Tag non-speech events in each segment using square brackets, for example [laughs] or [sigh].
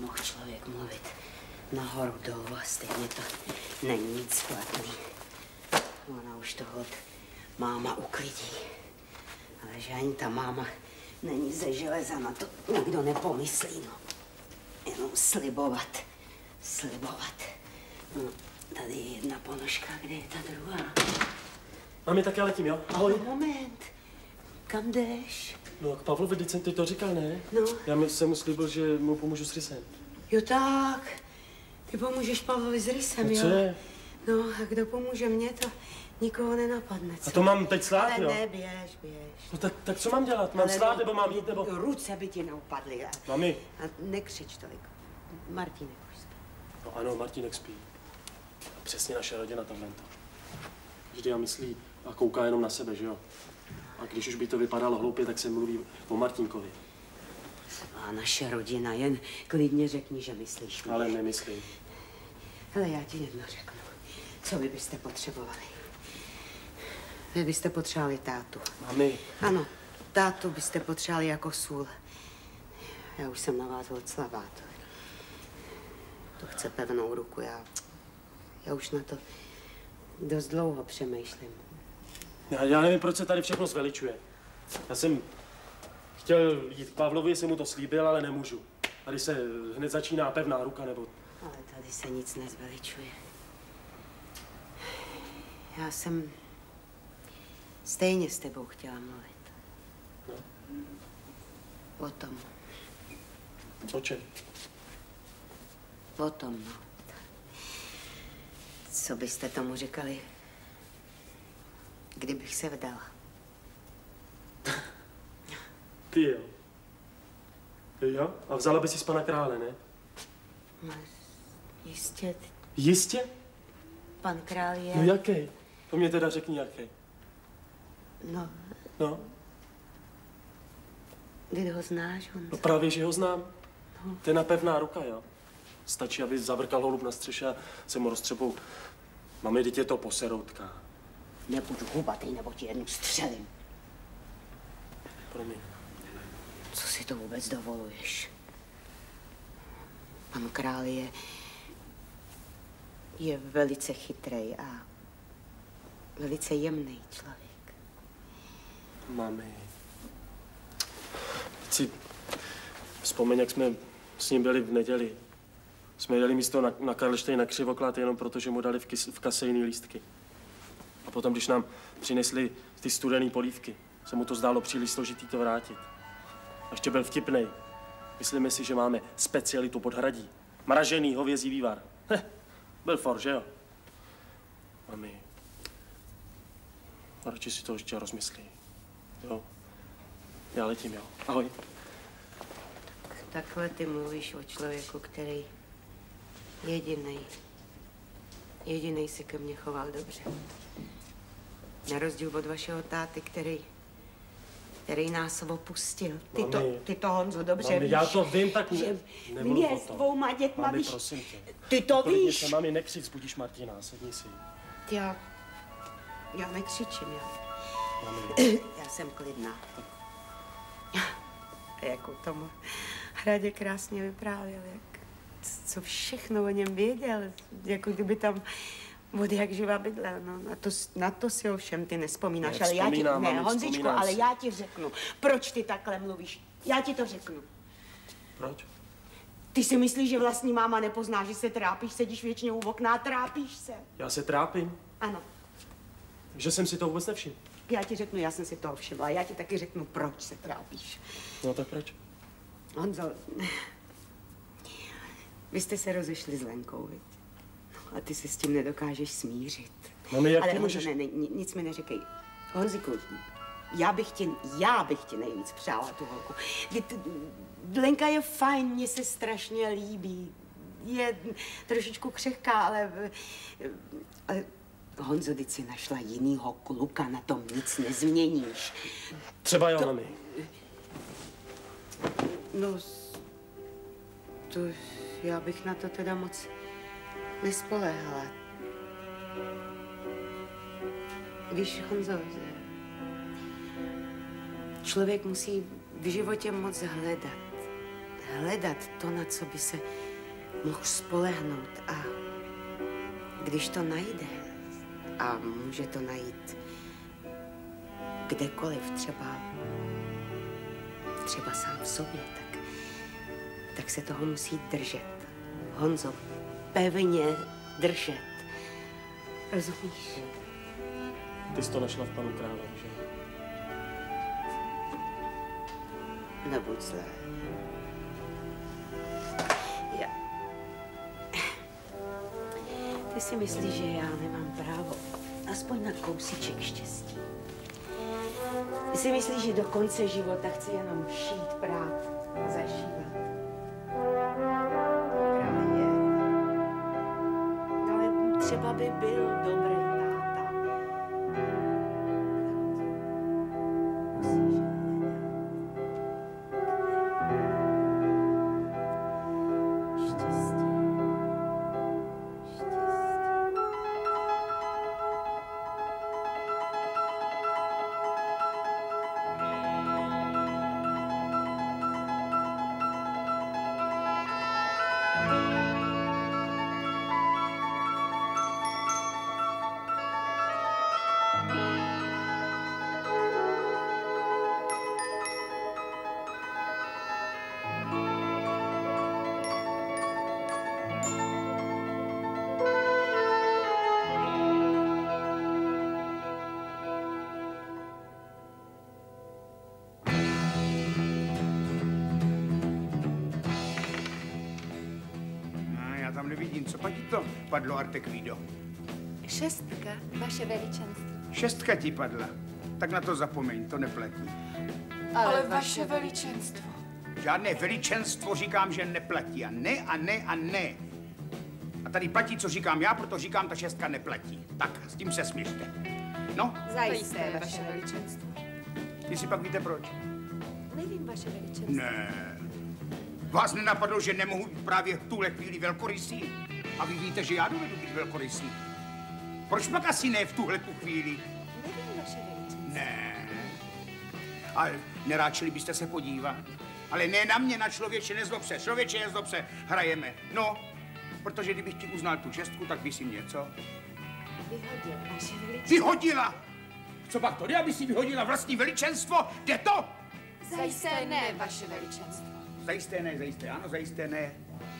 mohl člověk mluvit nahoru dolů a stejně to není nic platný. Ona už to hod máma uklidí. Ale že ani ta máma není ze železa, na to nikdo nepomyslí, no. Jenom slibovat, slibovat. No, tady je jedna ponožka, kde je ta druhá? Mami, tak já letím, jo? Ahoj. Moment, kam jdeš? No, k Pavlovi, teď jsem ti to říkal, ne? No. Já mi- jsem mu slíbil, že mu pomůžu s rysem. Jo tak, ty pomůžeš Pavlovi s rysem, No jo? co je? No a kdo pomůže mně, to nikoho nenapadne, co? A to mám teď slát, Ale jo? ne, běž, běž. No tak, tak co mám dělat? Mám Ale slát, ne- nebo mám jít, nebo... Ruce by ti neupadly. A, Mami. a nekřič tolik. Martínek už spí. No ano, Martínek spí. A přesně naše rodina tam to. Vždy a myslí a kouká jenom na sebe, že jo? A když už by to vypadalo hloupě, tak se mluví o Martínkovi. A naše rodina, jen klidně řekni, že myslíš mě. Ale nemyslím. Hele, já ti jedno řeknu. Co vy byste potřebovali? Vy byste potřebovali tátu. Mami, Ano, tátu byste potřebovali jako sůl. Já už jsem na vás docela bát. To chce pevnou ruku, já, já už na to dost dlouho přemýšlím. já, já nevím, proč se tady všechno zveličuje. Já jsem chtěl jít k Pavlovi, jsem mu to slíbil, ale nemůžu. Tady se hned začíná pevná ruka, nebo... Ale tady se nic nezveličuje. Já jsem stejně s tebou chtěla mluvit. No. O tom, O čem? o tom, no. Co byste tomu říkali, kdybych se vdala? Ty jo. Ty jo? A vzala by si z pana krále, ne? No, jistě, Jistě? pan král je... No jaký? To mě teda řekni jaký. No, No, kdy ho znáš, on... no právě, že ho znám. To je na pevná ruka, jo. Stačí, aby zavrkal holub na střeše a se mu roztřepou. Mami, je to poseroutka. Nebudu hubatý, nebo ti jednu střelím. Promiň. Si to vůbec dovoluješ? Pan král je... je velice chytrý a velice jemný člověk. Mami. Si vzpomeň, jak jsme s ním byli v neděli. Jsme jeli místo na, na Karlštejn na křivoklát jenom proto, že mu dali v, kys, v kase jiný lístky. A potom, když nám přinesli ty studené polívky, se mu to zdálo příliš složitý to vrátit. A ještě byl vtipnej. Myslíme si, že máme specialitu podhradí. Mražený hovězí vývar. Heh, byl for, že jo? Mami, radši si to ještě rozmyslí. Jo. Já letím, jo. Ahoj. Takhle ty mluvíš o člověku, který jedinej, jedinej se ke mně choval dobře. Na rozdíl od vašeho táty, který, který nás opustil. Ty to, Mami. ty to Honzo, dobře Mami, víš. já to vím, tak ne- že nemluv mě s dvouma dětma, Mami, víš, prosím tě. ty to Uklidni víš. Se, mami, nekřič, budíš Martina, sedni si. Já, já nekřičím, já, Mami, já jsem klidná. A jak o tom hradě krásně vyprávěl, jak, co všechno o něm věděl, jako kdyby tam od jak živa bydlel, no, na to, na to si ovšem ty nespomínáš, Ne, ale já ti, ne, mami, Honzičko, ale já ti řeknu, proč ty takhle mluvíš, já ti to řeknu. proč? Ty si myslíš, že vlastní máma nepozná, že se trápíš, sedíš většině u okna a trápíš se. Já se trápím, Ano, že jsem si to vůbec nevšiml. já ti řeknu, já jsem si toho všimla, já ti taky řeknu, proč se trápíš. No tak proč? Honzo, vy jste se rozešli s Lenkou, viď? No, a ty se s tím nedokážeš smířit. Mami, jak Ale ty Honzo, můžeš... ne, ne, ni- nic mi neříkej. Honziku, já bych ti, já bych ti nejvíc přála tu holku. Lenka je fajn, mně se strašně líbí. Je trošičku křehká, ale, ale Honzo, teď si našla jinýho kluka, na tom nic nezměníš. Třeba jo, mami. No, to já bych na to teda moc nespoléhala. Víš, Honzo, že člověk musí v životě moc hledat. hledat to, na co by se mohl spolehnout. A když to najde, a může to najít kdekoliv, třeba, třeba sám v sobě, tak, tak se toho musí držet. Honzo, pevně držet. Rozumíš? Ty jsi to našla v panu králi, že? Nebuď zlé. Já... Ty si myslíš, že já nemám právo aspoň na kousíček štěstí. Ty si myslíš, že do konce života chci jenom šít, prát, zašívat. Ale třeba padlo, Artekvído? Šestka, vaše veličenství. Šestka ti padla. Tak na to zapomeň, to neplatí. Ale, vaše veličenstvo. Žádné veličenstvo říkám, že neplatí. A ne, a ne, a ne. A tady platí, co říkám já, proto říkám, ta šestka neplatí. Tak, s tím se směšte. No, Zajisté, vaše veličenstvo. ty si pak víte proč? Nevím, vaše veličenstvo. Ne. Vás nenapadlo, že nemohu být právě v tuhle chvíli velkorysý? A vy víte, že já dovedu být velkorysý. Proč pak asi ne v tuhle tu chvíli? Nevím, vaše veličenstvo. Ne. Ale neráčili byste se podívat? Ale ne na mě, na člověče, nezlob se. Člověče, nezlob se, hrajeme. No, protože kdybych ti uznal tu šestku, tak by si mě, co? Vyhodil, vaše veličenstvo. Vyhodila! Co pak to jde, aby si vyhodila vlastní veličenstvo? Jde to? Zajisté ne, vaše veličenstvo. Zajisté ne, zajisté ano, zajisté ne.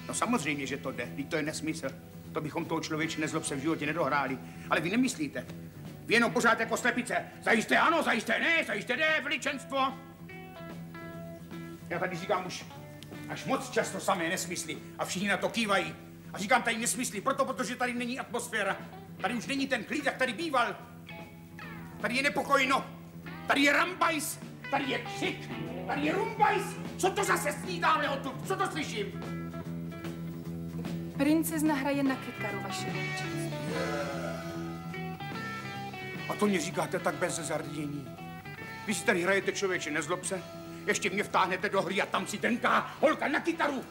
No samozřejmě, že to jde, teď to je nesmysl. To bychom toho člověče nezlob se v životě nedohráli. Ale vy nemyslíte. Vy jenom pořád jako slepice. Zajisté ano, zajisté ne, zajisté ne, veličenstvo. Já tady říkám už až moc často samé nesmysly a všichni na to kývají. A říkám tady nesmysly, proto, protože tady není atmosféra. Tady už není ten klid, jak tady býval. Tady je nepokojno. Tady je rambajs. Tady je křik. Tady je rumbajs. Co to zase snídáme odtud? Co to slyším? Princezna hraje na kytaru, vaše veličenstvo. A to mě říkáte tak bez zardění. Vy si tady hrajete člověče, nezlob se. Ještě mě vtáhnete do hry a tam si tenká holka na kytaru.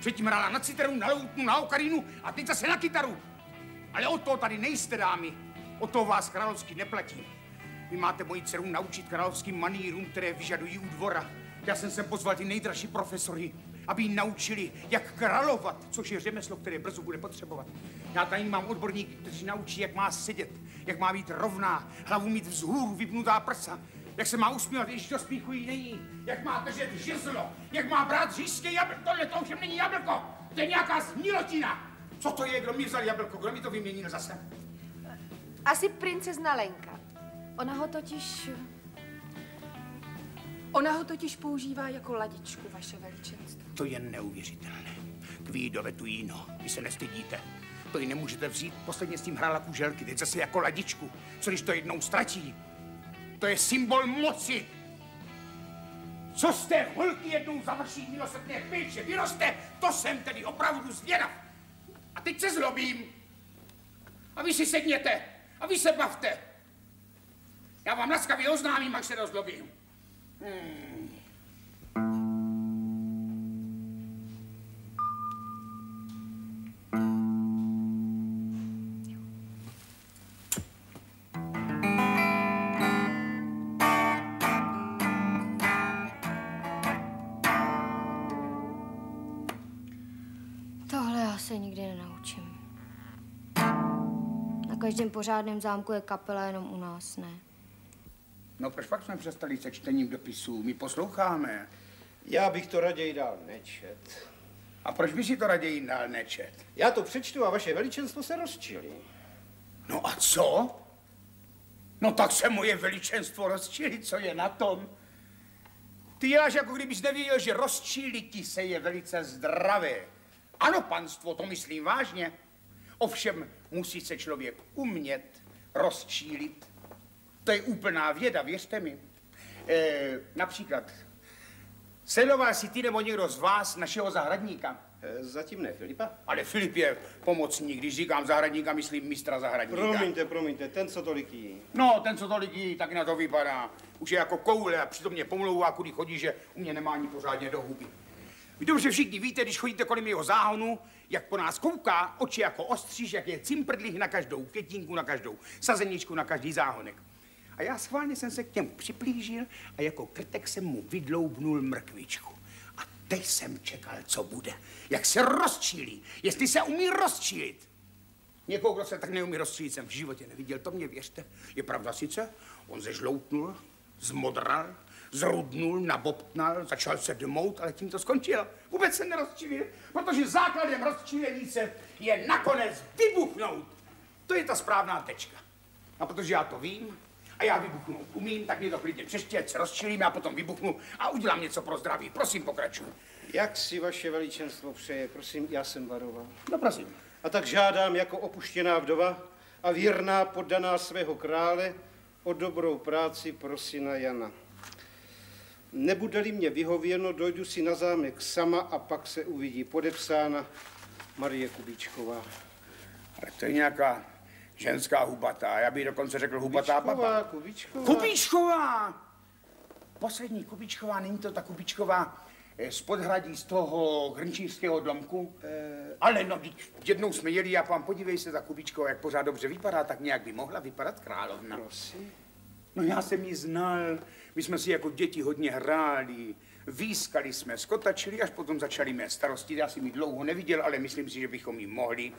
Předtím hrála na citeru, na loutnu, na okarinu a teď zase na kytaru. Ale o to tady nejste, dámy. O to vás královský neplatí. Vy máte moji dceru naučit královským manírům, které vyžadují u dvora. Já jsem sem pozval ty nejdražší profesory, aby ji naučili, jak královat, což je řemeslo, které brzo bude potřebovat. Já tady mám odborníky, kteří naučí, jak má sedět, jak má být rovná, hlavu mít vzhůru, vypnutá prsa, jak se má usmívat, když to smíchu jí není, jak má držet žezlo, jak má brát říšské jablko, tohle to ovšem není jablko, to je nějaká snilotina. Co to je, kdo mi vzal jablko, kdo mi to vyměnil zase? Asi princezna Lenka. Ona ho totiž... Ona ho totiž používá jako ladičku, vaše veličenstvo. To je neuvěřitelné. Kvídové tu jíno, vy se nestydíte. To ji nemůžete vzít, posledně s tím hrála kuželky, teď zase jako ladičku. Co když to jednou ztratí? To je symbol moci. Co jste holky jednou za vaší milosrdné péče vyroste, to jsem tedy opravdu zvědav. A teď se zlobím. A vy si sedněte a vy se bavte. Já vám laskavě oznámím, až se rozlobím. se každém pořádném zámku je kapela, jenom u nás ne. No proč pak jsme přestali se čtením dopisů? My posloucháme. Já bych to raději dál nečet. A proč by si to raději dál nečet? Já to přečtu a vaše veličenstvo se rozčilí. No a co? No tak se moje veličenstvo rozčíli, co je na tom? Ty děláš, jako kdybys nevěděl, že rozčílití se je velice zdravé. Ano, panstvo, to myslím vážně. Ovšem musí se člověk umět rozčílit. To je úplná věda, věřte mi. E, například, sledoval si ty nebo někdo z vás našeho zahradníka? E, zatím ne, Filipa. Ale Filip je pomocník, když říkám zahradníka, myslím mistra zahradníka. Promiňte, promiňte, ten, co tolik jí. No, ten, co to lidí, tak na to vypadá. Už je jako koule a přitom mě pomlouvá, kudy chodí, že u mě nemá ani pořádně do huby. Vy dobře všichni víte, když chodíte kolem jeho záhonu, jak po nás kouká, oči jako ostříž, jak je cimprdlih na každou květinku, na každou sazeničku, na každý záhonek. A já schválně jsem se k němu připlížil a jako krtek jsem mu vydloubnul mrkvičku. A teď jsem čekal, co bude. Jak se rozčílí, jestli se umí rozčílit. Někoho, kdo se tak neumí rozstřílit, jsem v životě neviděl, to mě věřte. Je pravda sice, on zežloutnul, zmodral, zrudnul, nabobtnal, začal se dmout, ale tím to skončilo. Vůbec se nerozčílil, protože základem rozčílení se je nakonec vybuchnout. To je ta správná tečka. A protože já to vím a já vybuchnout umím, tak mě to klidně přeště, ať se rozčílím, a potom vybuchnu a udělám něco pro zdraví. Prosím, pokračuj. Jak si vaše veličenstvo přeje, prosím, já jsem varoval. No prosím. A tak žádám jako opuštěná vdova a věrná poddaná svého krále o dobrou práci pro syna Jana. Nebude-li mě vyhověno, dojdu si na zámek sama a pak se uvidí. Podepsána Marie Kubíčková. Ale to je nějaká ženská hubatá. Já bych dokonce řekl hubatá Kubíčková, baba. Kubíčková. Kubíčková! Poslední Kubíčková, není to ta Kubíčková eh, z podhradí z toho hrnčířského domku? E, ale no, jednou jsme jeli a pán, podívej se, ta Kubíčková, jak pořád dobře vypadá, tak nějak by mohla vypadat královna. Prosím. No já jsem ji znal, my jsme si jako děti hodně hráli, výskali jsme, skotačili, až potom začali mé starosti. Já jsem ji dlouho neviděl, ale myslím si, že bychom jí mohli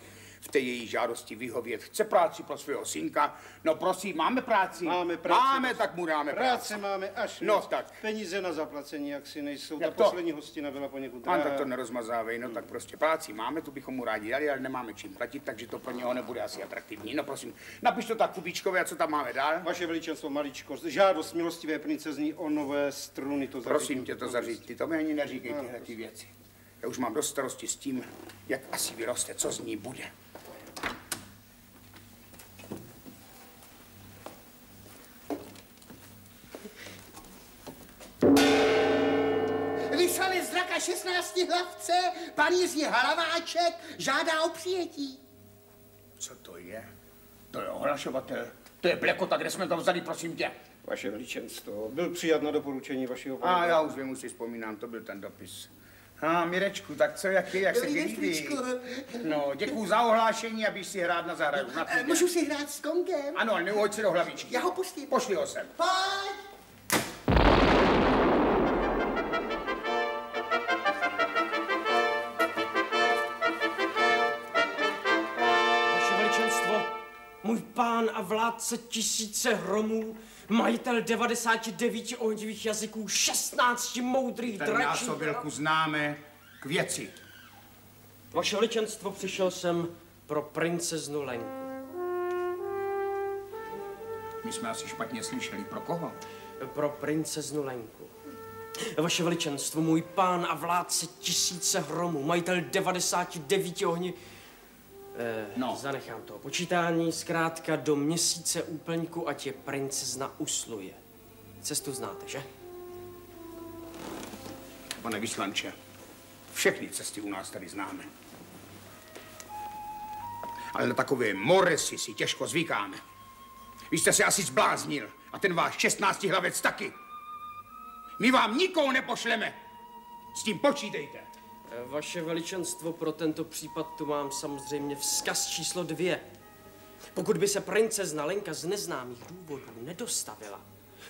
v té její žádosti vyhovět. Chce práci pro svého synka? No prosím, máme práci? Máme práci. Máme, tak mu dáme práci. Práce máme až No moc. tak. Peníze na zaplacení, jak si nejsou. Jak Ta to? poslední hostina byla poněkud Pán, tak drahá. to nerozmazávej, no tak prostě práci máme, tu bychom mu rádi dali, ale nemáme čím platit, takže to pro něho nebude asi atraktivní. No prosím, napiš to tak Kubíčkové, a co tam máme dál? Vaše veličenstvo, maličko, žádost milostivé princezní o nové struny to zařídí. Prosím tě to zařídit, ty to mi ani neříkej tyhle ty věci. Já už mám dost starosti s tím, jak asi vyroste, co z ní bude. Zraka 16 hlavce, pan Jiří Halaváček žádá o přijetí. Co to je? To je ohlašovatel. To je blekota, kde jsme to vzali, prosím tě. Vaše veličenstvo, byl přijat na doporučení vašeho A pana. já už vím, už si vzpomínám, to byl ten dopis. A Mirečku, tak co, jak je, jak se Dobrý ti líbí? Fričku. No, děkuji za ohlášení, abych si hrát na zahradu. Na. Můžu si hrát s Kongem? Ano, ale neuhoď se do hlavičky. Já ho pustím. Pošli ho sem. Pojď! A vládce tisíce hromů, majitel 99 ohnivých jazyků, 16 moudrých Ten dračí. násobilku známe k věci. Vaše veličenstvo, přišel jsem pro princeznu Lenku. My jsme asi špatně slyšeli. Pro koho? Pro princeznu Lenku. Vaše veličenstvo, můj pán a vládce tisíce hromů, majitel 99 ohni... Eh, No. Zanechám toho počítání, zkrátka do měsíce úplňku, ať je princezna usluje. Cestu znáte, že? Pane vyslanče, všechny cesty u nás tady známe. Ale na takové moresy si těžko zvykáme. Vy jste se asi zbláznil a ten váš 16 hlavec taky. My vám nikoho nepošleme. S tím počítejte. Vaše veličenstvo, pro tento případ tu mám samozřejmě vzkaz číslo dvě. Pokud by se princezna Lenka z neznámých důvodů nedostavila,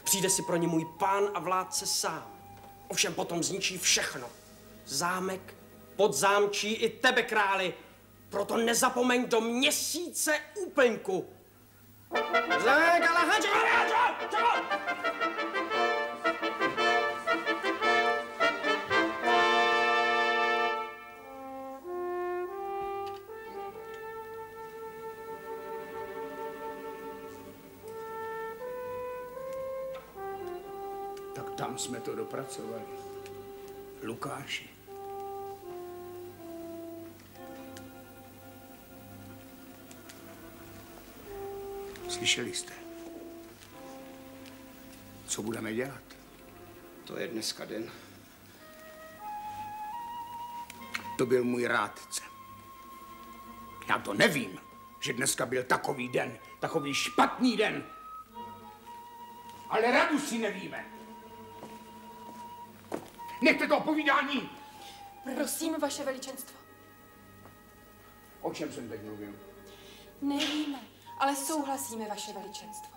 přijde si pro ní můj pán a vládce sám. Ovšem potom zničí všechno. Zámek, podzámčí i tebe, králi. Proto nezapomeň do měsíce úplňku. Zlega, lahače, lahače, čeho? Tak tam jsme to dopracovali. Lukáši. Slyšeli jste? Co budeme dělat? To je dneska den. To byl můj rádce. Já to nevím, že dneska byl takový den, takový špatný den. Ale radu si nevíme. Nechte to povídání. Prosím, vaše veličenstvo. O čem jsem teď mluvil? Nevíme, ale souhlasíme, vaše veličenstvo.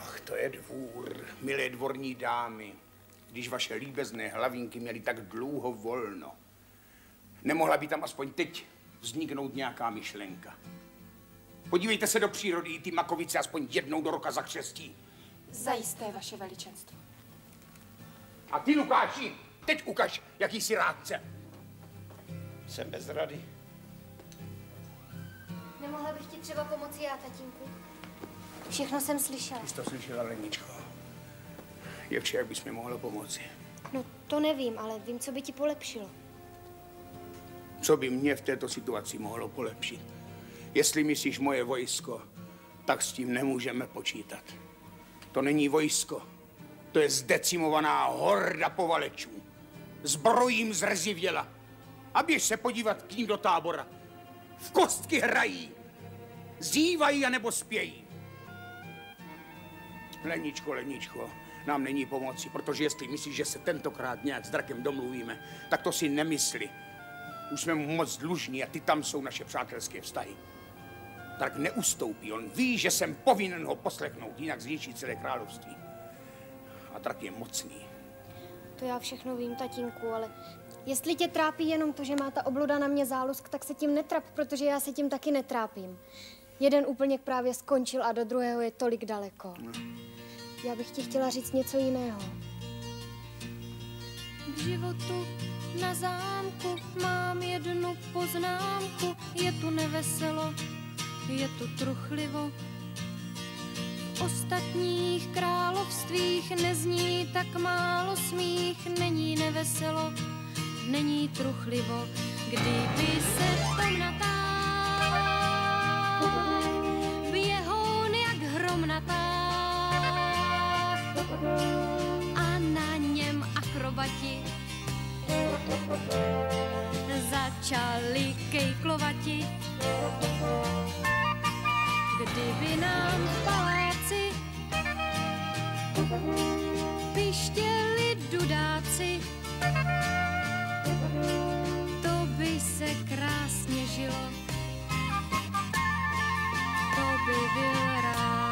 Ach, to je dvůr, milé dvorní dámy. Když vaše líbezné hlavinky měly tak dlouho volno, nemohla by tam aspoň teď vzniknout nějaká myšlenka. Podívejte se do přírody, i ty makovice aspoň jednou do roka zakřestí. Zajisté, vaše veličenstvo. A ty, Lukáši, teď ukaž, jaký jsi rádce. Jsem bez rady. Nemohla bych ti třeba pomoci já, tatínku? Všechno jsem slyšela. Jsi to slyšela, Leničko. Je vše, jak bys mi mohla pomoci. No, to nevím, ale vím, co by ti polepšilo. Co by mě v této situaci mohlo polepšit? Jestli myslíš moje vojsko, tak s tím nemůžeme počítat. To není vojsko. To je zdecimovaná horda povalečů. Zbrojím zrzivěla. A běž se podívat k ním do tábora. V kostky hrají. Zývají anebo spějí. Leničko, Leničko, nám není pomoci, protože jestli myslíš, že se tentokrát nějak s drakem domluvíme, tak to si nemysli. Už jsme mu moc dlužní a ty tam jsou naše přátelské vztahy. Drak neustoupí, on ví, že jsem povinen ho poslechnout, jinak zničí celé království. A drak je mocný. To já všechno vím, tatínku, ale jestli tě trápí jenom to, že má ta obluda na mě zálusk, tak se tím netrap, protože já se tím taky netrápím. Jeden úplněk právě skončil a do druhého je tolik daleko. Já bych ti chtěla říct něco jiného. K životu na zámku mám jednu poznámku. Je tu neveselo, je tu truchlivo. V ostatních královstvích nezní tak málo smích. Není neveselo, není truchlivo. Kdyby se tom natáhl, běhoun jak hrom natáhl a na něm akrobati začali kejklovati. Kdyby nám paláci pištěli dudáci, to by se krásně žilo. To by byl ráj.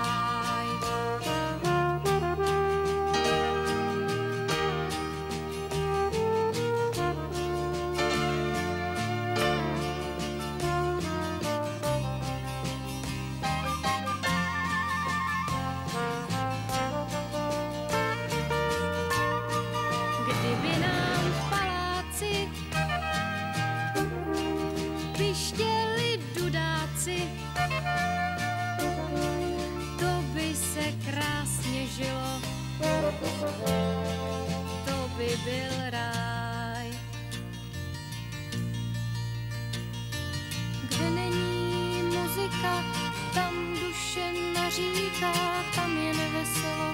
Naříká, tam je neveselo,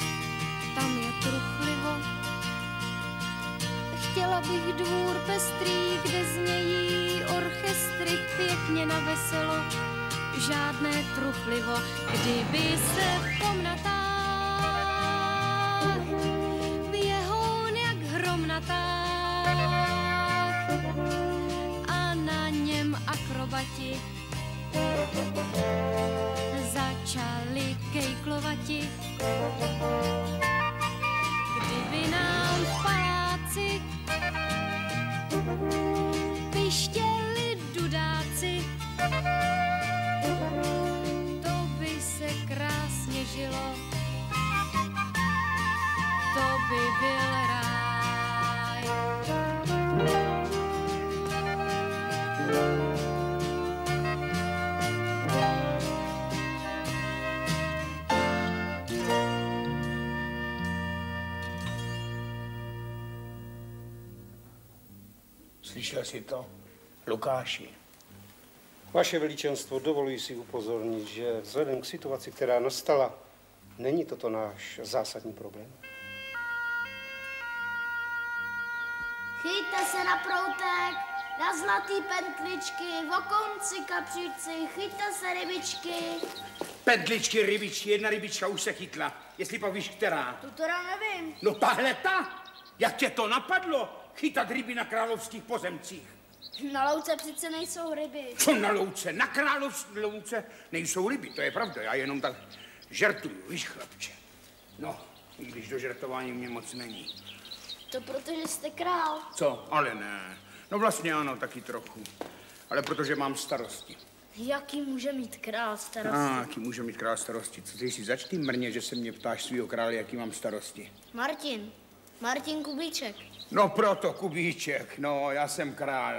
tam je truchlivo. Chtěla bych dvůr pestrý, kde znějí orchestry pěkně na veselo. Žádné truchlivo, kdyby se v tom natáhl, běhoun jak hrom natáhl a na něm akrobati Začali kejklovati, kdyby nám v paláci pištěli dudáci, to by se krásně žilo, to by byl ráj. Lukáši. Vaše veličenstvo, dovoluji si upozornit, že vzhledem k situaci, která nastala, není toto náš zásadní problém. Chyťte se na proutek, na zlatý pentličky, v okonci kapříci, chyťte se rybičky. Pedličky, rybičky, jedna rybička už se chytla. Jestli pak víš, která. Tu teda nevím. No tahle ta! Jak tě to napadlo? Chytat ryby na královských pozemcích. Na louce přece nejsou ryby. Co na louce? Na královské louce nejsou ryby, to je pravda. Já jenom tak žertuju, víš, chlapče. No, i když do žertování mě moc není. To protože jste král. Co? Ale ne. No vlastně ano, taky trochu. Ale protože mám starosti. Jaký může mít král A, starosti? ah, jaký může mít král starosti? Co ty si začni mrně, že se mě ptáš svého krále, jaký mám starosti? Martin. Martin Kubíček. No proto, Kubíček, no, já jsem král.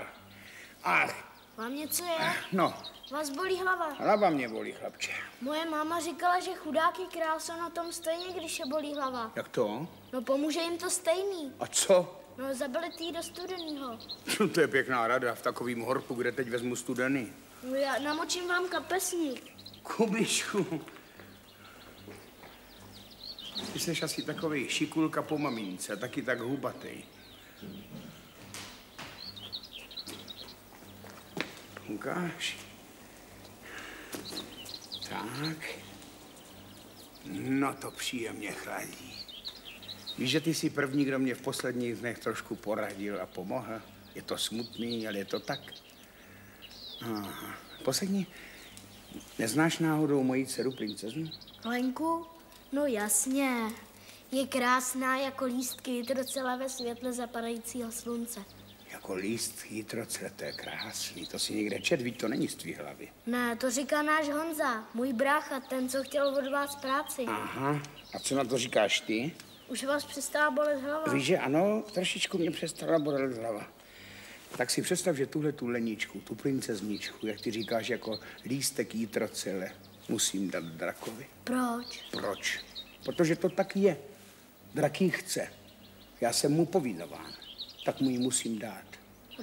Ach, Vám něco je? no, Vás bolí hlava. hlava mě bolí, chlapče. Moje máma říkala, že chudáky král jsou na tom stejně, když je bolí hlava. Jak to? No pomůže jim to stejný. A co? No zabili tý do studenýho. to je pěkná rada v takovým horku, kde teď vezmu studený. No já namočím vám kapesník. Kubičku. Ty jsi asi takový šikulka po mamince, taky tak hubatý. Ukáž. Tak. No to příjemně chladí. Víš, že ty jsi první, kdo mě v posledních dnech trošku poradil a pomohl. Je to smutný, ale je to tak. Aha. Poslední, neznáš náhodou moji dceru princeznu? Lenku? No jasně. Je krásná jako lístky celé ve světle zapadajícího slunce. Jako líst jitroce, to je krásný. To si někde čet, víš, to není z tvý hlavy. Ne, to říká náš Honza, můj brácha, ten, co chtěl od vás práci. Aha, a co na to říkáš ty? Už vás přestává bolet hlava. Víš, že ano, trošičku mě přestala bolet hlava. Tak si představ, že tuhle tu leničku, tu princezničku, jak ty říkáš, jako lístek jitrocele, musím dát drakovi. Proč? Proč? Protože to tak je. Drak ji chce. Já jsem mu povídován. Tak mu ji musím dát.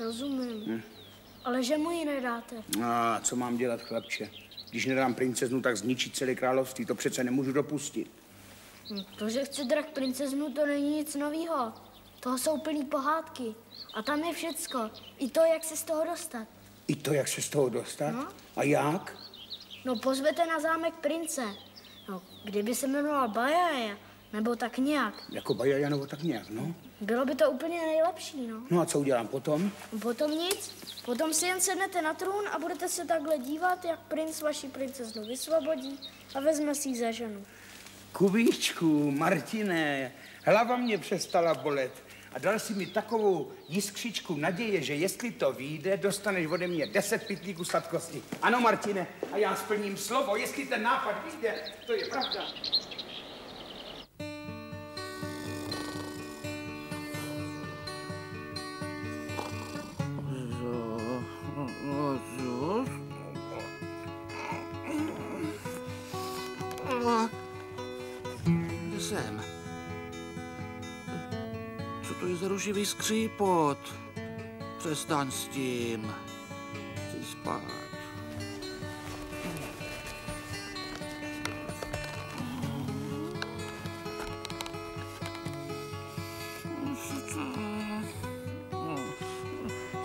Rozumím. Hm. Ale že mu ji nedáte? A co mám dělat, chlapče? Když nedám princeznu, tak zničí celé království. To přece nemůžu dopustit. Hm, To, že chce drak princeznu, to není nic novýho. Toho jsou plný pohádky. A tam je všecko. I to, jak se z toho dostat. I to, jak se z toho dostat? No. A jak? No pozvete na zámek prince. No, kdyby se jmenoval Bajaja, nebo tak nějak. Jako Bajaja nebo tak nějak, no. Bylo by to úplně nejlepší, no. No a co udělám potom? Potom nic. Potom si jen sednete na trůn a budete se takhle dívat, jak princ vaši princeznu vysvobodí a vezme si ji za ženu. Kubíčku, Martine, hlava mě přestala bolet. A dal si mi takovou jiskřičku naděje, že jestli to vyjde, dostaneš ode mě deset pitlíků sladkosti. Ano, Martine, a já splním slovo, jestli ten nápad vyjde, to je pravda. Jsem? Je za rušivý skřípot? Přestaň s tím. Chci spát.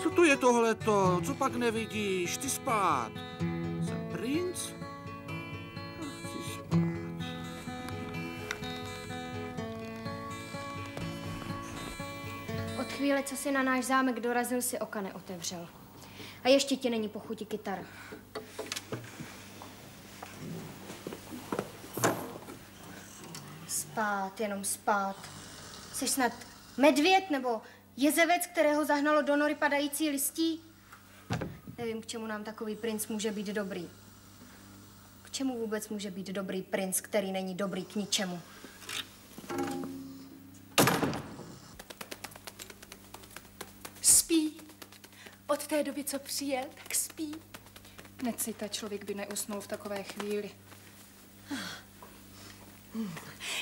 Co to je tohleto? Co pak nevidíš? Ty spát. Od chvíle, co si na náš zámek dorazil, si oka neotevřel. A ještě ti není pochutí kytara. Spát, jenom spát. Jsi snad medvěd nebo jezevec, kterého zahnalo do nory padající listí? Nevím, k čemu nám takový princ může být dobrý. K čemu vůbec může být dobrý princ, který není dobrý k ničemu? Té doby, co přijel, tak spí. Necita člověk by neusnul v takové chvíli.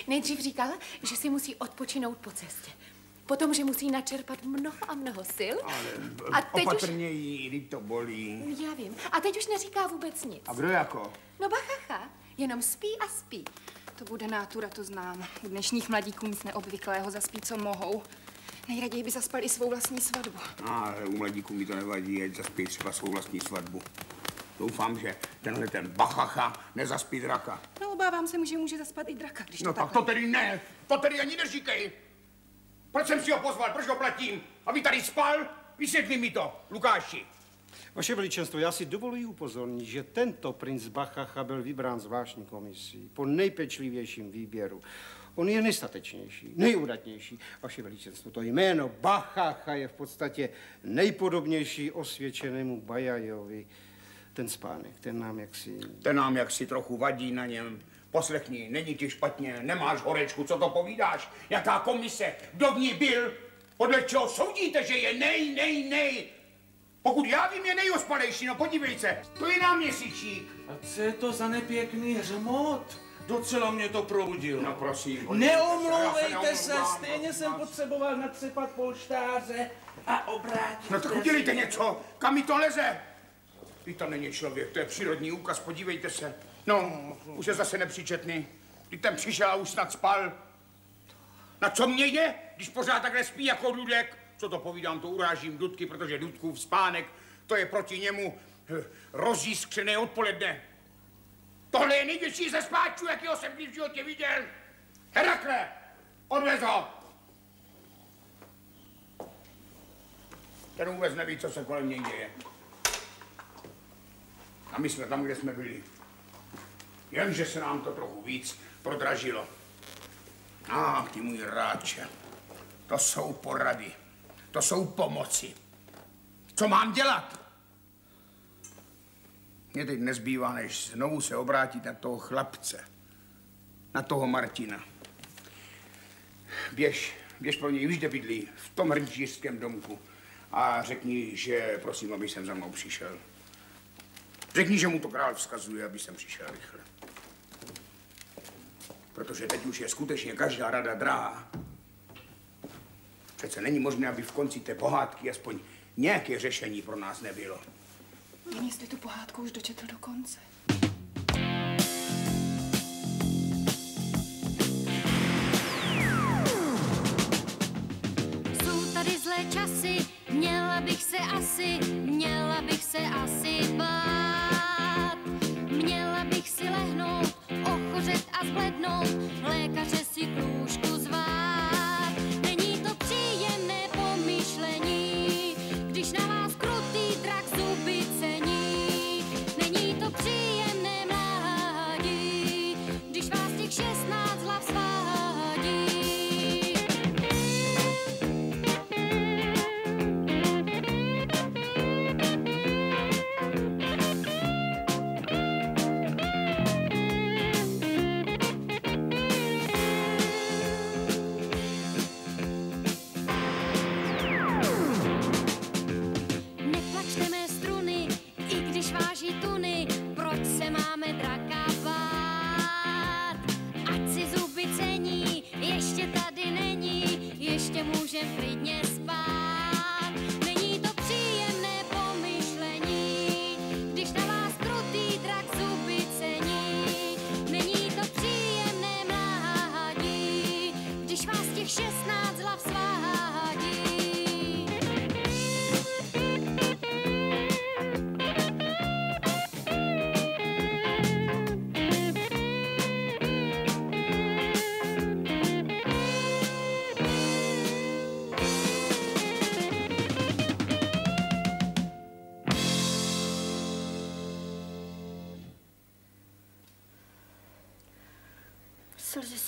Nejdřív říkal, že si musí odpočinout po cestě. potom, že musí načerpat mnoho a mnoho sil. A teď už... Opatrněji, když to bolí. Já vím. A teď už neříká vůbec nic. A kdo jako? No bachacha, jenom spí a spí. To bude nátura, to znám. U dnešních mladíků nic neobvyklého zaspí, co mohou. Nejraději by zaspal i svou vlastní svatbu. No, ale u mladíků mi to nevadí, ať zaspí třeba svou vlastní svatbu. Doufám, že tenhle ten bachacha nezaspí draka. No, obávám se, že může zaspat i draka, když No to tak to tedy ne, to tedy ani neříkej. Proč jsem si ho pozval, proč ho platím? Aby tady spal? Vysvětli mi to, Lukáši. Vaše veličenstvo, já si dovoluji upozornit, že tento princ Bachacha byl vybrán zvláštní komisí po nejpečlivějším výběru. On je nejstatečnější, nejudatnější. Vaše veličenstvo, to jméno Bachacha je v podstatě nejpodobnější osvědčenému Bajajovi. Ten spánek, ten nám jaksi... Ten nám jaksi trochu vadí na něm. Poslechni, není ti špatně, nemáš horečku, co to povídáš? Jaká komise? Kdo v ní byl? Podle čeho soudíte, že je nej, nej, nej? Pokud já vím, je nejospalejší, no podívej se, to je náměsíčík. A co je to za nepěkný hřmot? Docela mě to probudilo. No prosím. Neomlouvejte se, stejně jsem potřeboval natřepat polštáře a obrátit. No tak udělejte něco, kam mi to leze? Vy to není člověk, to je přírodní úkaz, podívejte se. No, už je zase nepříčetný. Když ten přišel a už snad spal. Na co mě je, když pořád takhle spí jako Dudek? Co to povídám, to urážím Dudky, protože Dudkův spánek, to je proti němu eh, rozjískřené odpoledne. Tohle je největší ze spáčů, jakýho jsem v životě viděl. Herakle, odvez ho. Ten vůbec neví, co se kolem něj děje. A my jsme tam, kde jsme byli. Jenže se nám to trochu víc prodražilo. Ach, ty můj ráče. To jsou porady. To jsou pomoci. Co mám dělat? Mně teď nezbývá, než znovu se obrátit na toho chlapce. Na toho Martina. Běž, běž pro něj, víš, kde bydlí, v tom hrnčířském domku. A řekni, že prosím, aby jsem za mnou přišel. Řekni, že mu to král vzkazuje, aby jsem přišel rychle. Protože teď už je skutečně každá rada drahá. Přece není možné, aby v konci té pohádky aspoň nějaké řešení pro nás nebylo. Jen jestli tu pohádku už dočetl do konce. Jsou tady zlé časy, měla bych se asi, měla bych se asi bát. Měla bych si lehnout, ochořet a zblednout, lékaře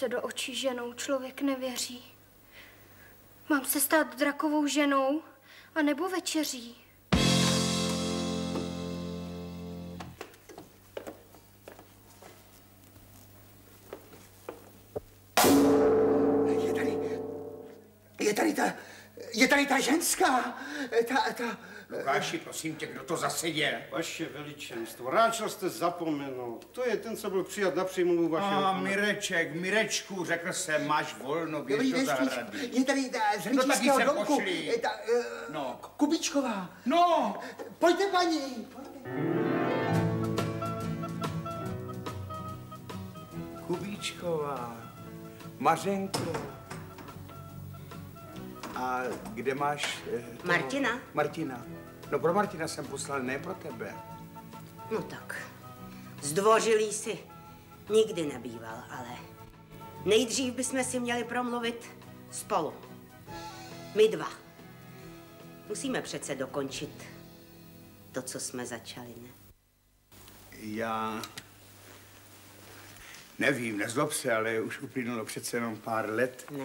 se do očí ženou, člověk nevěří. Mám se stát drakovou ženou, a nebo večeří? Tady, ta Je tady ta ženská, ta, ta... Lukáši, prosím tě, kdo to zase je? Vaše veličenstvo, ráčil jste zapomenout. To je ten, co byl přijat na přímluvu vašeho... A pana. Mireček, Mirečku, řekl jsem, máš volno, Dobrý běž do zahrady. Je tady ta z No taky se domku. pošli. Je Ta, uh, No. Kubičková. No! Pojďte, paní. Kubíčková, Mařenko. A kde máš... eh, toho- Martina? Martina. No pro Martina jsem poslal, ne pro tebe. No tak, zdvořilý si nikdy nebýval, ale nejdřív bychom si měli promluvit spolu. My dva. Musíme přece dokončit to, co jsme začali, ne? Já nevím, nezlob se, ale už uplynulo přece jenom pár let. Ne?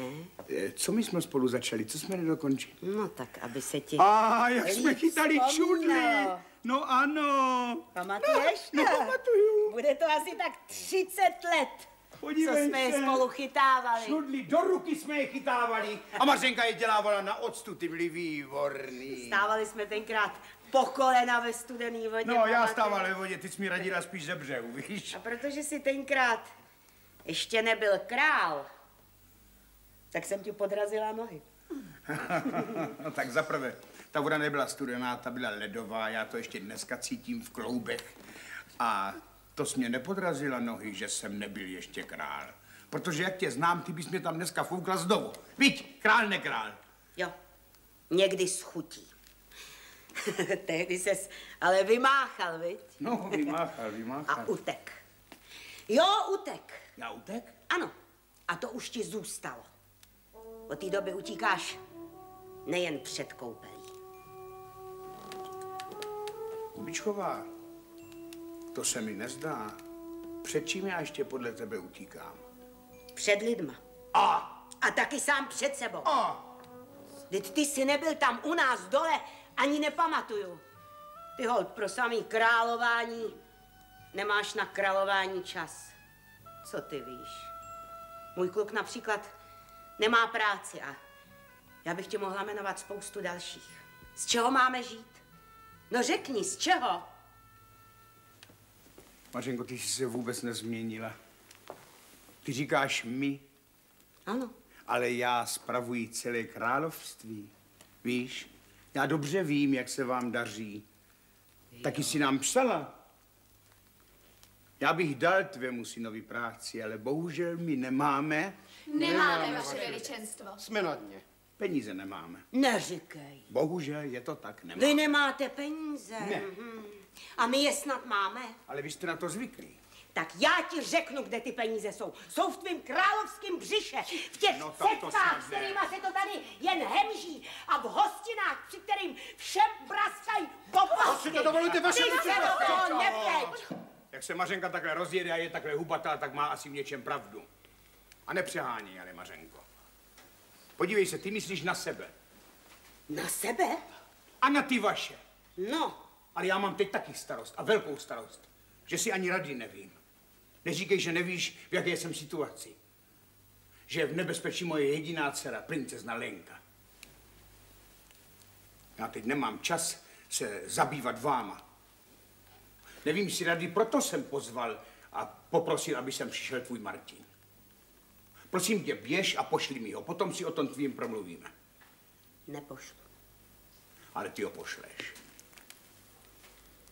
Eh, Co my jsme spolu začali? Co jsme nedokončili? No tak, aby se ti... A jak jsme chytali čudly. No ano. Pamatuješ? No, pamatuju. Bude to asi tak 30 let, Podívej co jsme je spolu chytávali. Čudly, do ruky jsme je chytávali. A Mařenka je dělávala na octu, ty byli výborný. Stávali jsme tenkrát po kolena ve studený vodě. No, já stával ve vodě, ty jsi mi radila spíš ze břehu, víš? A protože jsi tenkrát ještě nebyl král, tak jsem ti podrazila nohy. no [laughs] tak zaprvé, ta voda nebyla studená, ta byla ledová, já to ještě dneska cítím v kloubech. A to jsi mě nepodrazila nohy, že jsem nebyl ještě král. Protože jak tě znám, ty bys mě tam dneska foukla znovu. Viď, král, nekrál. Jo, někdy schutí. [laughs] Tehdy ses ale vymáchal, viď? No, vymáchal, vymáchal. A utek. Jo, utek. Já utek? Ano, a to už ti zůstalo. Od té doby utíkáš nejen před koupelí. Kubičková, to se mi nezdá. Před čím já ještě podle tebe utíkám? Před lidma. A! A taky sám před sebou. A! Vždyť ty jsi nebyl tam u nás dole, ani nepamatuju. Ty hold pro samý králování nemáš na králování čas. Co ty víš? Můj kluk například nemá práci a já bych ti mohla jmenovat spoustu dalších. Z čeho máme žít? No řekni, z čeho? Mařenko, ty jsi se vůbec nezměnila. Ty říkáš my, Ano. ale já spravuji celé království. Víš, já dobře vím, jak se vám daří. Taky si nám psala. Já bych dal tvému synovi práci, ale bohužel my nemáme. Nemáme, vaše veličenstvo. Jsme na dně. Peníze nemáme. Neříkej. Bohužel je to tak, nemáme. Vy nemáte peníze. Ne. Mhm. A my je snad máme. Ale vy jste na to zvyklí. Tak já ti řeknu, kde ty peníze jsou. Jsou v tvým královském břiše. V těch No snad s kterýma se to tady jen hemží. A v hostinách, při kterým všem praskají popasky. si to dovolujte, vaše Ty se do toho nepleť. Jak se Mařenka takhle rozjede a je takhle hubatá, tak má asi v něčem pravdu. A nepřehání, ale Mařenko. Podívej se, ty myslíš na sebe. Na sebe? A na ty vaše. No. Ale já mám teď taky starost a velkou starost, že si ani rady nevím. Neříkej, že nevíš, v jaké jsem situaci. Že je v nebezpečí moje jediná dcera, princezna Lenka. Já teď nemám čas se zabývat váma. Nevím si rady, proto jsem pozval a poprosil, aby sem přišel tvůj Martin. Prosím tě, běž a pošli mi ho, potom si o tom tvým promluvíme. Nepošlu. Ale ty ho pošleš.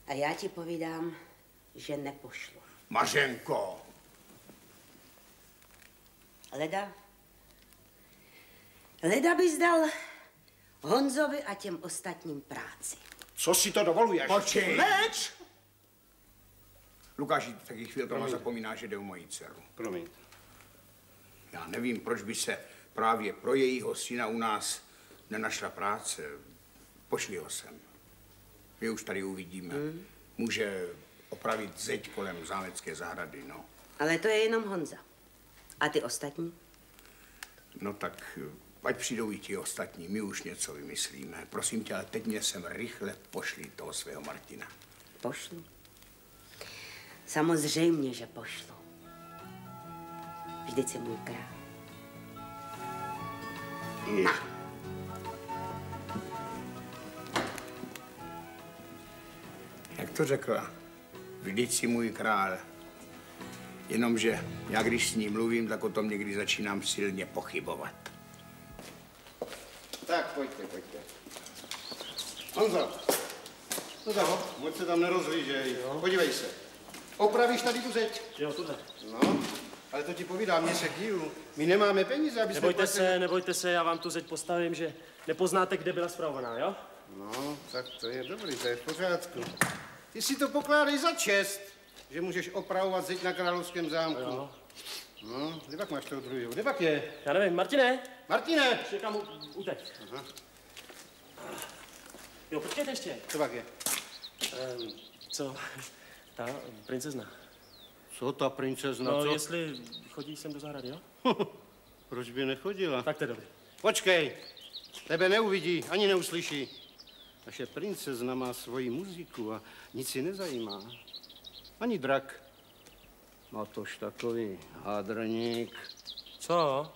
A já ti povídám, že nepošlu. Mařenko, Leda, Leda bys dal Honzovi a těm ostatním práci. Co si to dovoluješ? Počkej. Meč! Lukáši, taky chvíli tomu zapomíná, že jde o moji dceru. Promiň. Já nevím, proč by se právě pro jejího syna u nás nenašla práce. Pošli ho sem. My už tady uvidíme. Může opravit zeď kolem zámecké zahrady, no. Ale to je jenom Honza. A ty ostatní? No tak, ať přijdou i ti ostatní, my už něco vymyslíme. Prosím tě, ale teď mě sem rychle pošli toho svého Martina. Pošlu. Samozřejmě, že pošlu. Vždyť si můj král. Na. Jak to řekla? Vždyť si můj král. Jenomže já, když s ním mluvím, tak o tom někdy začínám silně pochybovat. Tak, pojďte, pojďte. Honzo, no tam, moc se tam nerozlížej. Podívej se. Opravíš tady tu zeď? Jo, tuhle. No, ale to ti povídám, mě se k dílu. My nemáme peníze, aby jsme Nebojte platili- se, nebojte se, já vám tu zeď postavím, že nepoznáte, kde byla spravovaná, jo? No, tak to je dobrý, to je v pořádku. Ty si to pokládej za čest, že můžeš opravovat zeď na královském zámku. Jo. No, kde pak máš toho druhého? Kde pak je? Já nevím, Martine? Martine! Čekám, uteč. Aha. Jo, počkejte ještě. Co pak je? Um, co? Ta princezna. Co ta princezna, No, co? jestli chodí sem do zahrady, jo? Proč by nechodila? Tak to je dobrý. Počkej, tebe neuvidí, ani neuslyší. Naše princezna má svoji muziku a nic ji nezajímá. Ani drak. No tož takový hádrník. Co?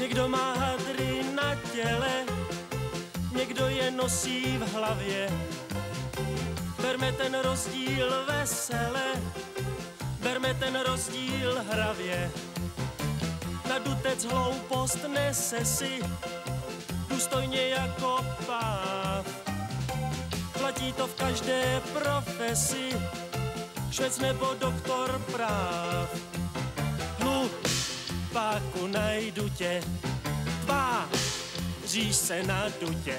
Někdo má nosí v hlavě. Berme ten rozdíl vesele, berme ten rozdíl hravě. Na dutec hloupost nese si, důstojně jako páv. Platí to v každé profesi, švec nebo doktor práv. Hlupáku najdu tě, tváříš se na dutě.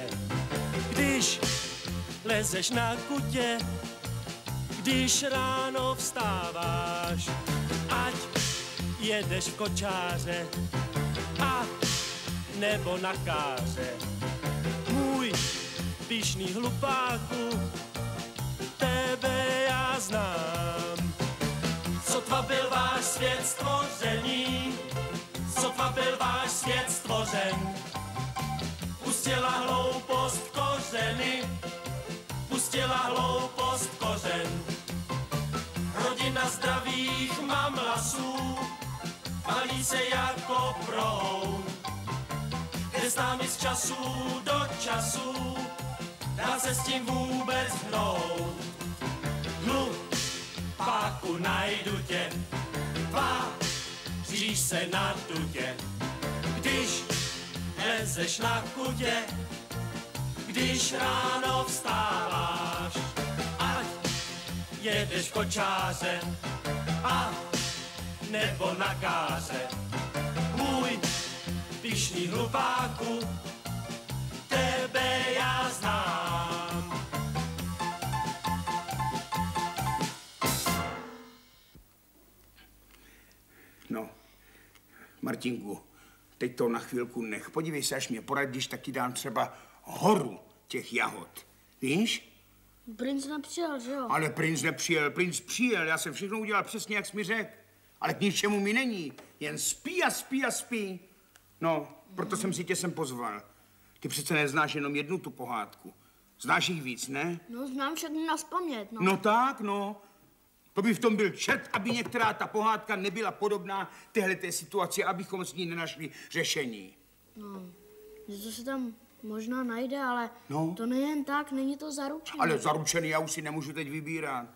Když lezeš na kutě, když ráno vstáváš, ať jedeš v kočáře a nebo na káře. Můj pišný hlupáku, tebe já znám. Sotva byl váš svět stvořený, sotva byl váš svět stvořen. Pustila hloupost kořeny, pustila hloupost kořen. Rodina zdravých mamlasů, valí se jako proun. Jde s námi z času do času, dá se s tím vůbec hnout. Hlupáku najdu tě, tváříš se na tutě. Když lezeš na kutě, když ráno vstáváš, ať jedeš kočáře a nebo na káře. Můj pišný hlupáku, tebe já znám. No, Martinku, teď to na chvilku nech. Podívej se, až mě poradíš, tak ti dám třeba horu těch jahod. Víš? Princ nepřijel, že jo? Ale princ nepřijel, princ přijel, já jsem všechno udělal přesně, jak jsi mi řekl. Ale k ničemu mi není, jen spí a spí a spí. No, proto jsem si tě sem pozval. Ty přece neznáš jenom jednu tu pohádku. Znáš jich víc, ne? No, znám všechny na spamět, no. No tak, no. To by v tom byl čert, aby některá ta pohádka nebyla podobná téhle té situaci, abychom s ní nenašli řešení. no. Něco se tam možná najde, ale No. to nejen tak, není to zaručené. Ale zaručený já už si nemůžu teď vybírat.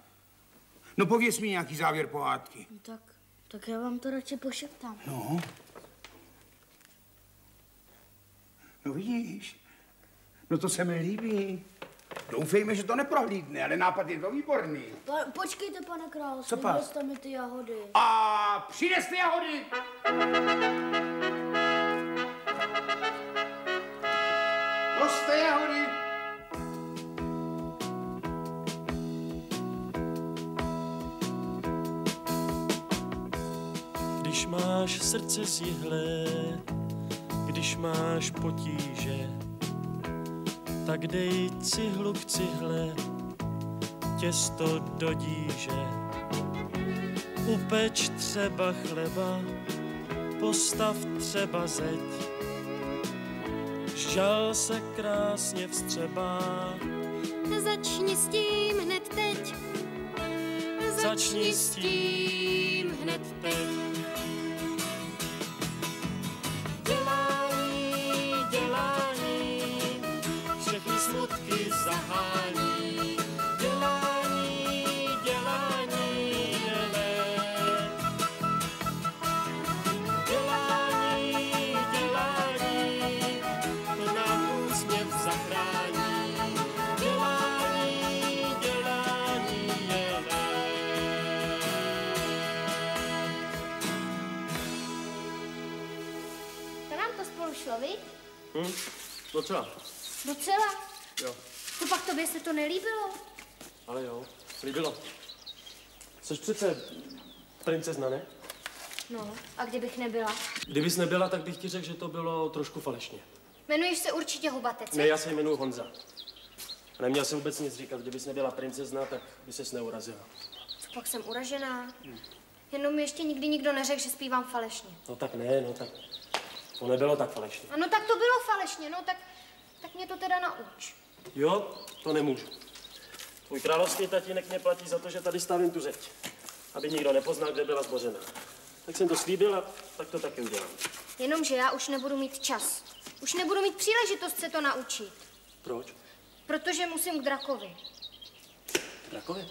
No pověz mi nějaký závěr pohádky. No, tak, tak já vám to radši pošeptám. No. No vidíš, no to se mi líbí. Doufejme, že to neprohlídne, ale nápad je to výborný. Pa, počkejte, pane král, Co pak? mi ty jahody. A přineste jahody! Noste jahody! Když máš srdce z jihle, když máš potíže, tak dej cihlu k cihle, těsto do díže. Upeč třeba chleba, postav třeba zeď, žal se krásně vstřebá, Začni s tím hned teď. začni s tím Hm? Docela. Docela. Jo. To pak tobě se to nelíbilo? Ale jo, líbilo. Jsi přece princezna, ne? No, a kdybych nebyla? Kdybys nebyla, tak bych ti řekl, že to bylo trošku falešně. Jmenuješ se určitě Hubatec. Ne, já se jmenuji Honza. A neměl jsem vůbec nic říkat. Kdybys nebyla princezna, tak by ses neurazila. Co pak jsem uražená? Jenom mi ještě nikdy nikdo neřekl, že zpívám falešně. No tak ne, no tak to nebylo tak falešně. Ano, tak to bylo falešně, no tak, tak mě to teda nauč. Jo, to nemůžu. Tvůj královský tatínek mě platí za to, že tady stavím tu zeď. Aby nikdo nepoznal, kde byla zbořena. Tak jsem to slíbil a tak to taky udělám. Jenomže já už nebudu mít čas. Už nebudu mít příležitost se to naučit. Proč? Protože musím k drakovi. Drakovi?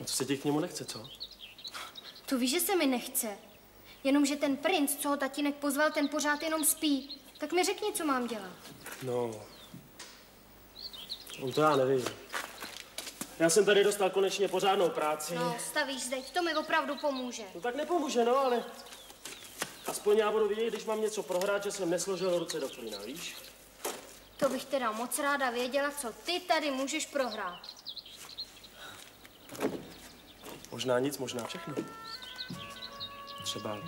No to se ti k němu nechce, co? Tu víš, že se mi nechce. Jenomže ten princ, co ho tatínek pozval, ten pořád jenom spí. Tak mi řekni, co mám dělat. No, on to já nevím. Já jsem tady dostal konečně pořádnou práci. No, stavíš zeď, to mi opravdu pomůže. No tak nepomůže, no, ale aspoň já budu vidět, když mám něco prohrát, že jsem nesložil ruce do klína, víš? To bych teda moc ráda věděla, co ty tady můžeš prohrát. Možná nic, možná všechno. Třeba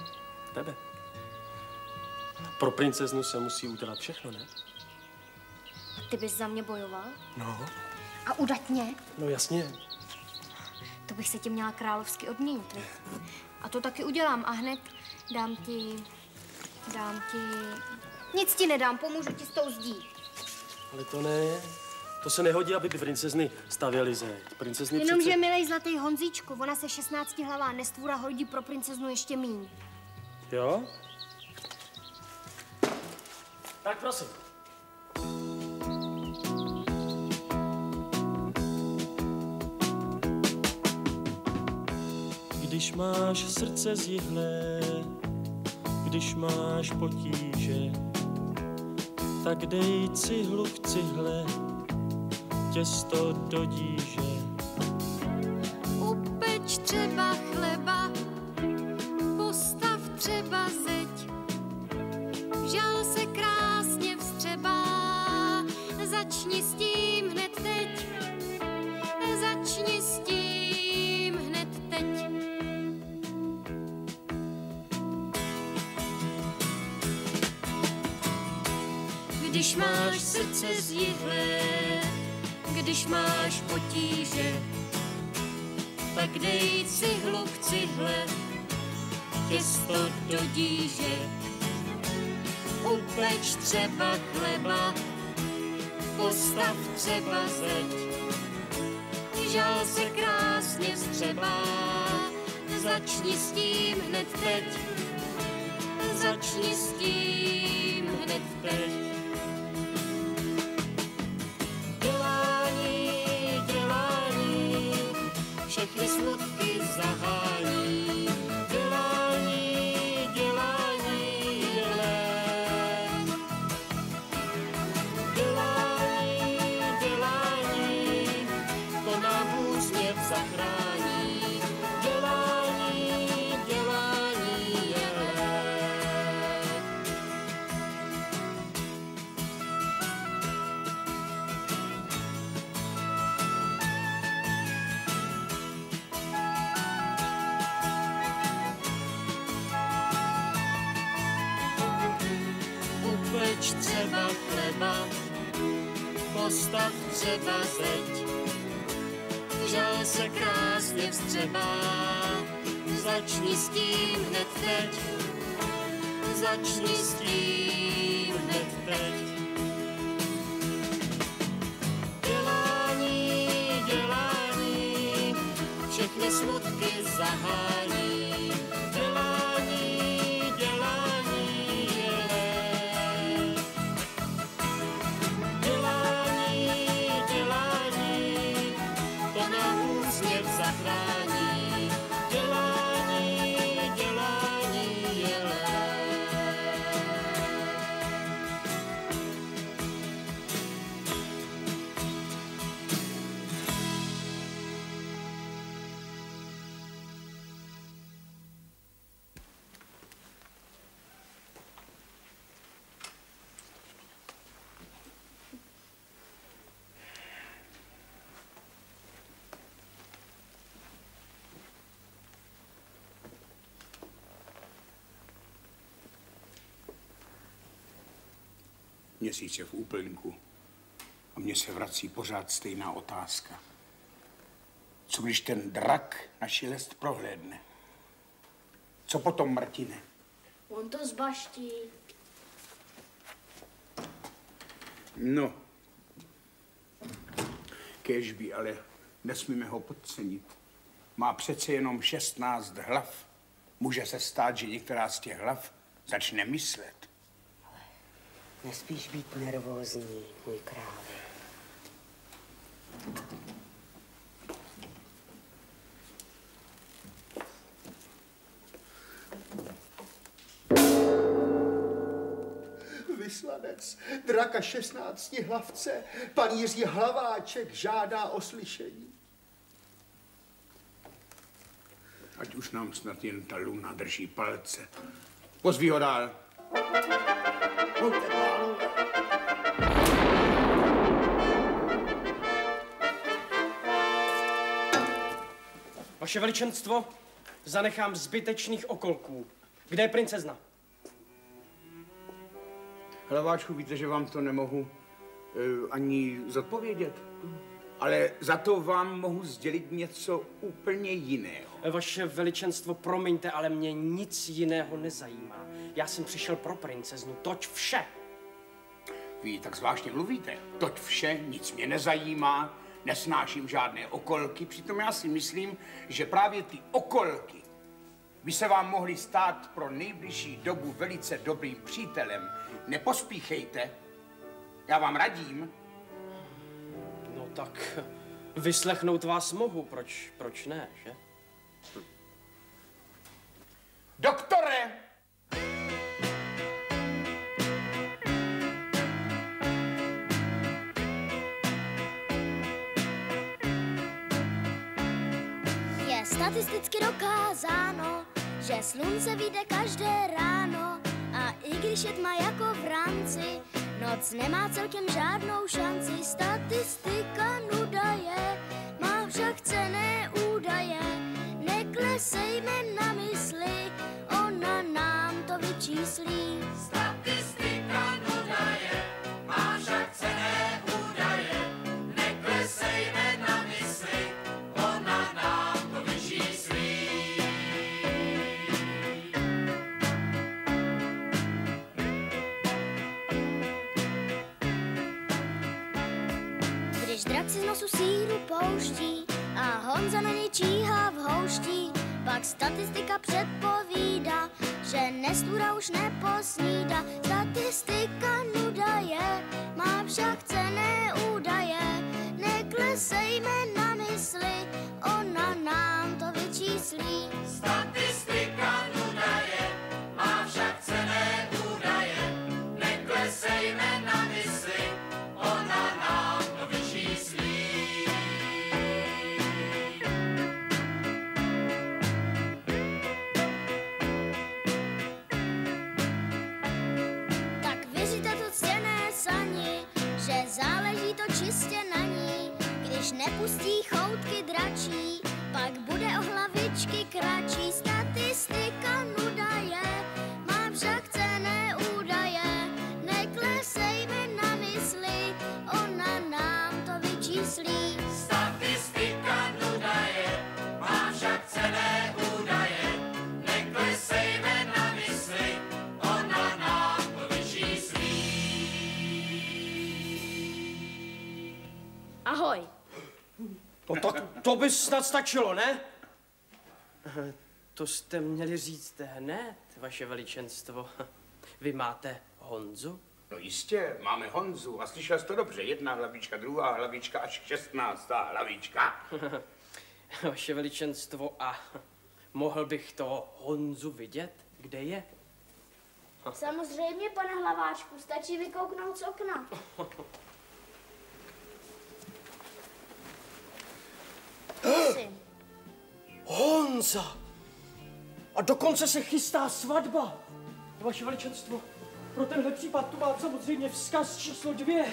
tebe. Pro princeznu se musí udělat všechno, ne? Ty bys za mě bojoval? No, A udatně? no jasně. To bych se ti měla královsky odměnit, viď? A to taky udělám a hned dám ti... Dám ti... Nic ti nedám, pomůžu ti s tou zdí. Ale to ne. To se nehodí, aby princezny stavěly zeď. Princezny Jenomže, přece... milej zlatý Honzíčku, ona se 16 hlavá nestvůra hodí pro princeznu ještě míň. Jo? Tak prosím. Když máš srdce zihlé, když máš potíže, tak dej cihlu k cihle, těsto do díže. Upeč třeba chleba, postav třeba zeď. Žal se krásně vstřebá, začni s tím hned teď. Začni s tím hned teď. Když máš srdce zjihlé, když máš potíže, tak dej cihlu k cihle, těsto do díže. Upeč třeba chleba, postav třeba zeď. Žal se krásně vstřebá, začni s tím hned teď. Začni s tím hned teď. Všechny postav třeba zeď. Žal se krásně vstřebá, začni s tím hned teď. Začni s tím hned teď. Měsíc je v úplňku. A mně se vrací pořád stejná otázka. Co když ten drak naši lest prohlédne? Co potom, Martine? On to zbaští. No, kežby, ale nesmíme ho podcenit. Má přece jenom 16 hlav. Může se stát, že některá z těch hlav začne myslet. Nespíš být nervózní, můj králi. Vyslanec, draka 16 hlavce, pan Jiří Hlaváček žádá o slyšení. Ať už nám snad jen ta luna drží palce. Pozví ho dál. Pánové. Vaše veličenstvo, zanechám zbytečných okolků. Kde je princezna? Hlaváčku, víte, že vám to nemohu uh, ani zodpovědět. Ale za to vám mohu sdělit něco úplně jiného. Vaše veličenstvo, promiňte, ale mě nic jiného nezajímá. Já jsem přišel pro princeznu, toť vše. Vy tak zvláštně mluvíte. Toť vše, nic mě nezajímá, nesnáším žádné okolky. Přitom já si myslím, že právě ty okolky by se vám mohly stát pro nejbližší dobu velice dobrým přítelem. Nepospíchejte. Já vám radím. No tak vyslechnout vás mohu, proč, proč ne, že? Doktore! Statisticky dokázáno, že slunce vyjde každé ráno a i když je tma jako v rámci, noc nemá celkem žádnou šanci. Statistika nuda je, má však cené údaje. Neklesejme na mysli, ona nám to vyčíslí. Statistika nuda je, má však cené pak statistika předpovídá, že nestůra už neposnída. Statistika nuda je, má však cené údaje. Neklesejme na mysli, ona nám to vyčíslí. Statistika nuda Nepustí choutky dračí, pak bude o hlavičky kratší. Statistika nuda je, má však cené údaje. Neklesejme na mysli, ona nám to vyčíslí. Statistika nuda je, má však cené údaje. Neklesejme na mysli, ona nám to vyčíslí. Ahoj. No tak to by snad stačilo, ne? Eh, To jste měli říct hned, vaše veličenstvo. Vy máte Honzu? No jistě, máme Honzu a slyšel jsi to dobře. Jedna hlavička, druhá hlavička, až šestnáctá hlavička. [laughs] Vaše veličenstvo a mohl bych toho Honzu vidět? Kde je? Samozřejmě, pane hlaváčku, stačí vykouknout z okna. [laughs] Honza! A dokonce se chystá svatba. Vaše veličenstvo, pro tenhle případ tu mám samozřejmě vzkaz číslo dvě.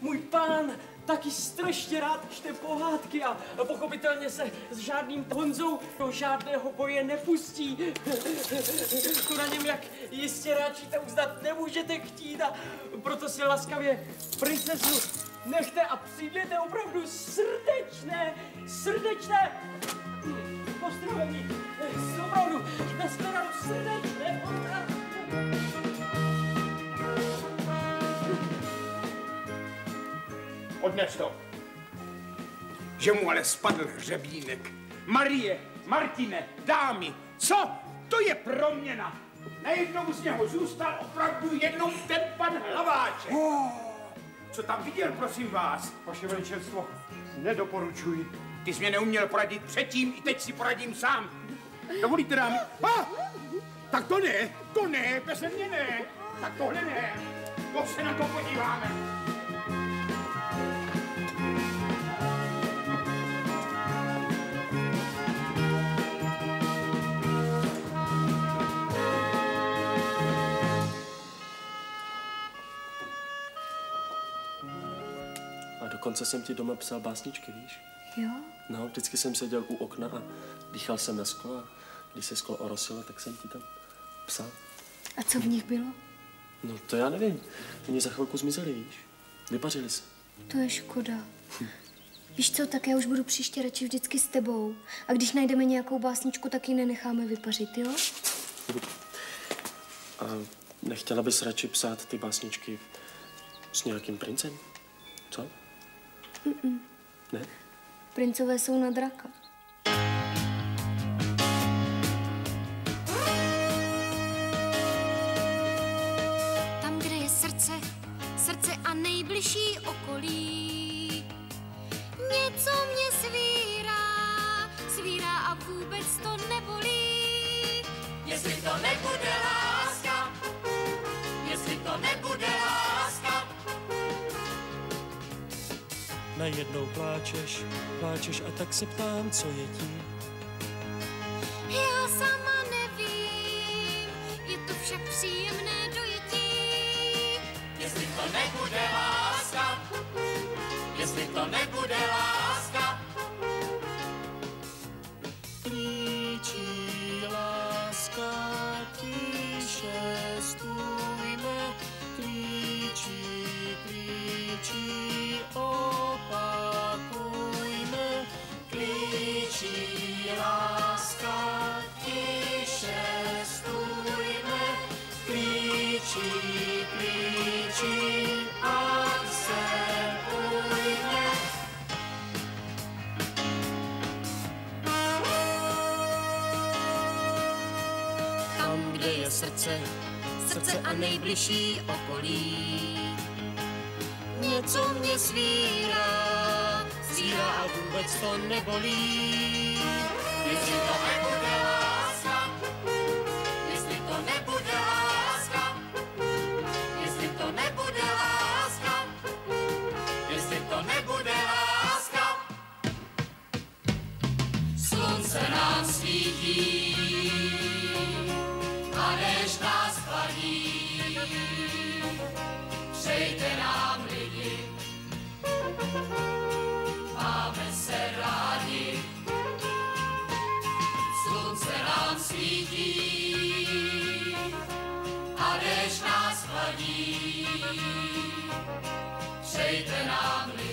Můj pán taky strašně rád čte pohádky a pochopitelně se s žádným Honzou do žádného boje nepustí. To na něm, jak jistě ráčíte uznat, nemůžete chtít a proto si laskavě princezu nechte a přijměte opravdu srdečné, srdečné pozdravení. Opravdu, nashledanou srdečné pozdravení. Odnes to. Že mu ale spadl hřebínek. Marie, Martine, dámy, co? To je proměna. Najednou z něho zůstal opravdu jenom ten pan hlaváček. Oh, co tam viděl, prosím vás? Vaše veličenstvo, nedoporučuji. Ty jsi mě neuměl poradit předtím, i teď si poradím sám. Dovolíte dámy? Ah, tak to ne, to ne, bez mě ne. Tak tohle ne. To se na to podíváme. Dokonce jsem ti doma psal básničky, víš? Jo? No, vždycky jsem seděl u okna a dýchal jsem na sklo a když se sklo orosilo, tak jsem ti tam psal. A co v nich bylo? No to já nevím. Oni za chvilku zmizeli, víš? Vypařili se. To je škoda. Víš co, tak já už budu příště radši vždycky s tebou. A když najdeme nějakou básničku, tak ji nenecháme vypařit, jo? A nechtěla bys radši psát ty básničky s nějakým princem? Co? Mm-mm. Ne? Princové jsou na draka. Tam, kde je srdce, srdce a nejbližší okolí. Najednou pláčeš, pláčeš a tak se ptám, co je ti. Nejbližší okolí. Něco mě svírá, svírá a vůbec to nebolí. Jestli to chladí. Přejte nám lidi,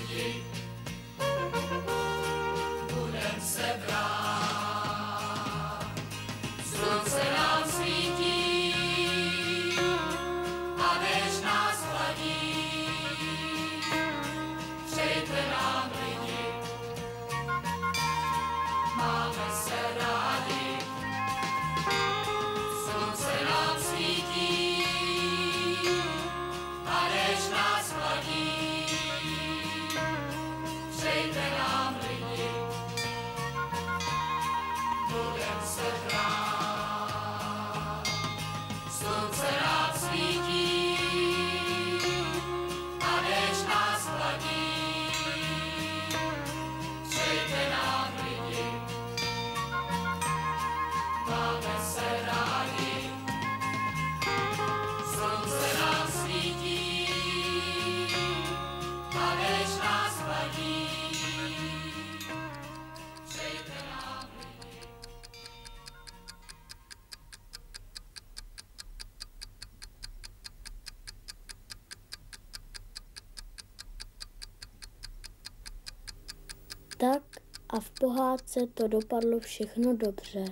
pohádce to dopadlo všechno dobře.